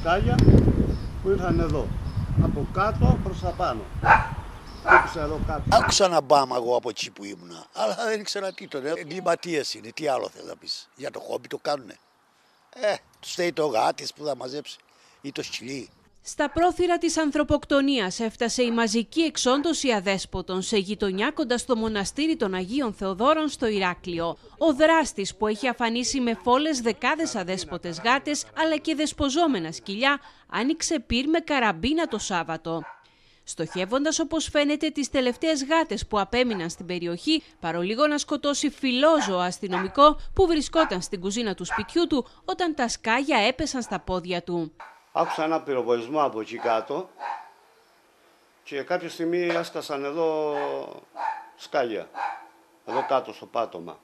σκάγια που ήρθαν εδώ. Από κάτω προς τα πάνω. Χτύπησε εδώ κάτω. Άκουσα ένα μπάμα εγώ από εκεί που ήμουνα, αλλά δεν ήξερα τι ήταν. Εγκληματίες είναι, τι άλλο θέλω να πεις. Για το χόμπι το κάνουνε. Ε, τους στέει το γάτις που θα μαζέψει ή το σκυλί. Στα πρόθυρα της ανθρωποκτονίας έφτασε η μαζική εξόντωση αδέσποτων σε γειτονιά κοντά στο μοναστήρι των Αγίων Θεοδόρων στο Ηράκλειο. Ο δράστης που έχει αφανίσει με φόλες δεκάδες αδέσποτες γάτες αλλά και δεσποζόμενα σκυλιά άνοιξε πυρ με καραμπίνα το Σάββατο. Στοχεύοντας όπως φαίνεται τις τελευταίες γάτες που απέμειναν στην περιοχή, παρολίγο να σκοτώσει φιλόζωο αστυνομικό που βρισκόταν στην κουζίνα του σπιτιού του όταν τα σκάγια έπεσαν στα πόδια του. Άκουσα ένα πυροβολισμό από εκεί κάτω και κάποια στιγμή έσκασαν εδώ σκάγια. Εδώ κάτω στο πάτωμα.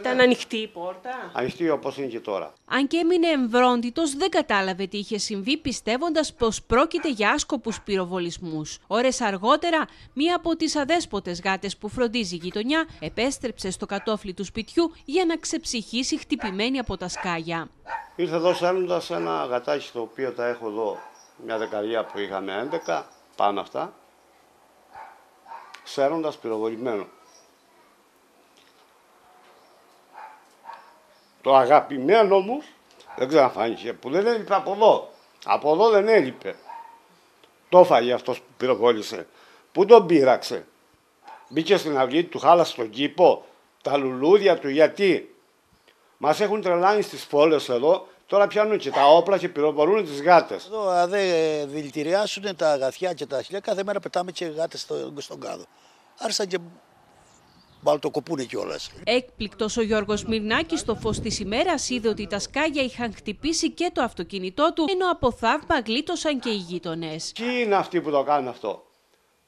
Ήταν ανοιχτή η πόρτα. Ανοιχτή όπως είναι και τώρα. Αν και έμεινε εμβρόντιτος, δεν κατάλαβε τι είχε συμβεί, πιστεύοντας πως πρόκειται για άσκοπους πυροβολισμούς. Ώρες αργότερα, μία από τις αδέσποτες γάτες που φροντίζει η γειτονιά επέστρεψε στο κατόφλι του σπιτιού για να ξεψυχήσει χτυπημένη από τα σκάγια. Ήρθε εδώ σέρνοντας ένα γατάκι το οποίο τα έχω εδώ μια δεκαετία που είχαμε 11, πάνω αυτά, σέρνοντας πυροβολημένο. Το αγαπημένο μου δεν ξαναφάνηκε, που δεν έλειπε από εδώ. Από εδώ δεν έλειπε. Το έφαγε αυτός που πυροβόλησε. Πού τον πείραξε; Μπήκε στην αυγή του, χάλασε τον κήπο, τα λουλούδια του, γιατί; Μας έχουν τρελάνει στις πόλεις εδώ, τώρα πιάνουν και τα όπλα και πυροβολούν τις γάτες. Εδώ αν δεν δηλητηριάσουν τα αγαθιά και τα χιλιά, κάθε μέρα πετάμε και γάτες στο, στον κάδο. Άρχισαν και μπαλτοκοπούνε κιόλας. Έκπληκτος ο Γιώργος Μυρνάκης στο φως της ημέρας είδε ότι τα σκάγια είχαν χτυπήσει και το αυτοκίνητό του, ενώ από θαύμα γλίτωσαν και οι γείτονες. Ποιοι είναι αυτοί που το κάνουν αυτό;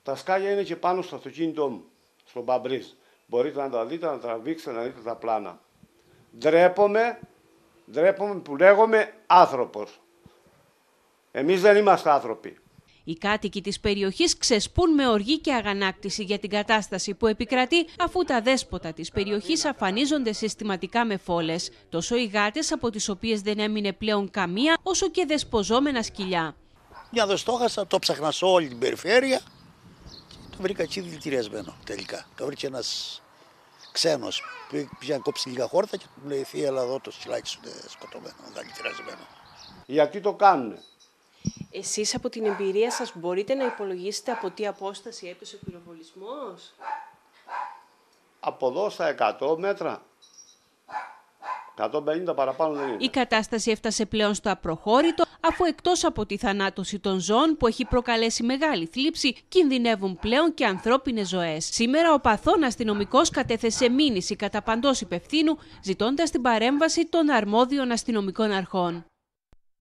Τα σκάγια είναι και πάνω στο αυτοκίνητό μου, στον Μπαμπρίζ. Μπορείτε να τα δείτε, να τραβήξετε, να δείτε τα πλάνα. Ντρέπομαι, ντρέπομαι που λέγομαι άνθρωπος. Εμείς δεν είμαστε άνθρωποι. Οι κάτοικοι της περιοχής ξεσπούν με οργή και αγανάκτηση για την κατάσταση που επικρατεί αφού τα δέσποτα της περιοχής αφανίζονται συστηματικά με φόλες. Τόσο οι γάτες από τις οποίες δεν έμεινε πλέον καμία όσο και δεσποζόμενα σκυλιά. Μια δεστόχασα, το ψάχνα σε όλη την περιφέρεια και το βρήκα εκεί δηλητηριασμένο τελικά. Το βρήκε ένας ξένος που πήγε να κόψει λίγα χόρτα και του λέει θεία εδώ το σκυλάκι σου είναι σκοτωμένο, δηλητηριασμένο. Γιατί το κάνουνε; Εσείς από την εμπειρία σας μπορείτε να υπολογίσετε από τι απόσταση έπεσε ο πυροβολισμός; Από εδώ στα 100 μέτρα. 150 παραπάνω δεν είναι. Η κατάσταση έφτασε πλέον στο απροχώρητο, αφού εκτός από τη θανάτωση των ζώων που έχει προκαλέσει μεγάλη θλίψη, κινδυνεύουν πλέον και ανθρώπινες ζωές. Σήμερα ο παθών αστυνομικός κατέθεσε μήνυση κατά παντός υπευθύνου, ζητώντας την παρέμβαση των αρμόδιων αστυνομικών αρχών.